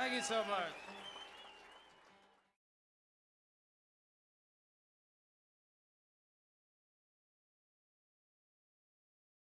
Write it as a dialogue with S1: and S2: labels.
S1: Thank you so much.